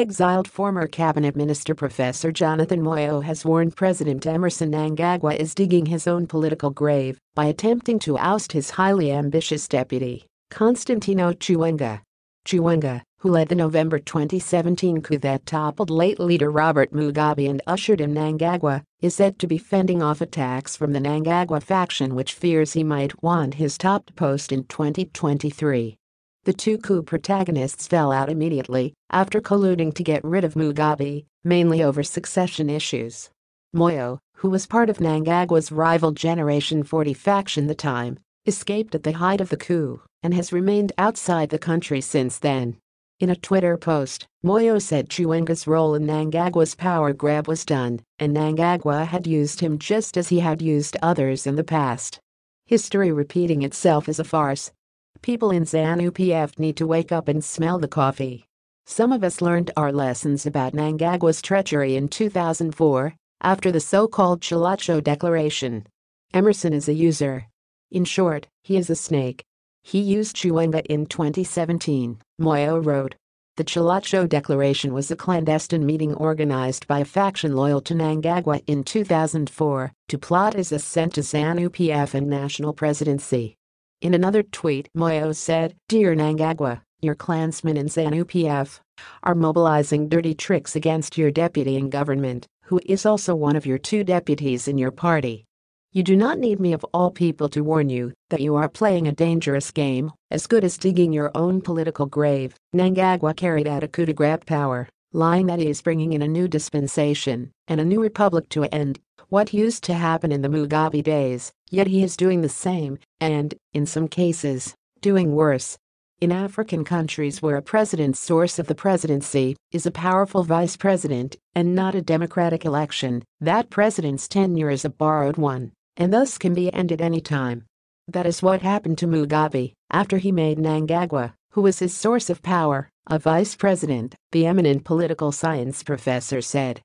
Exiled former cabinet minister Professor Jonathan Moyo has warned President Emmerson Mnangagwa is digging his own political grave by attempting to oust his highly ambitious deputy, Constantino Chiwenga. Chiwenga, who led the November 2017 coup that toppled late leader Robert Mugabe and ushered in Mnangagwa, is said to be fending off attacks from the Mnangagwa faction which fears he might want his top post in 2023. The two coup protagonists fell out immediately after colluding to get rid of Mugabe, mainly over succession issues. Moyo, who was part of Mnangagwa's rival Generation 40 faction the time, escaped at the height of the coup and has remained outside the country since then. In a Twitter post, Moyo said Chiwenga's role in Mnangagwa's power grab was done, and Mnangagwa had used him just as he had used others in the past. History repeating itself is a farce, People in ZANU-PF need to wake up and smell the coffee. Some of us learned our lessons about Mnangagwa's treachery in 2004 after the so-called Tsholotsho Declaration. Emmerson is a user. In short, he is a snake. He used Chiwenga in 2017, Moyo wrote. The Tsholotsho Declaration was a clandestine meeting organized by a faction loyal to Mnangagwa in 2004 to plot his ascent to ZANU-PF and national presidency. In another tweet, Moyo said, Dear Mnangagwa, your clansmen in ZANU-PF are mobilizing dirty tricks against your deputy in government, who is also one of your two deputies in your party. You do not need me of all people to warn you that you are playing a dangerous game, as good as digging your own political grave. Mnangagwa carried out a coup to grab power, lying that he is bringing in a new dispensation and a new republic to end what used to happen in the Mugabe days, yet he is doing the same, and, in some cases, doing worse. In African countries where a president's source of the presidency is a powerful vice president and not a democratic election, that president's tenure is a borrowed one, and thus can be ended any time. That is what happened to Mugabe after he made Mnangagwa, who was his source of power, a vice president, the eminent political science professor said.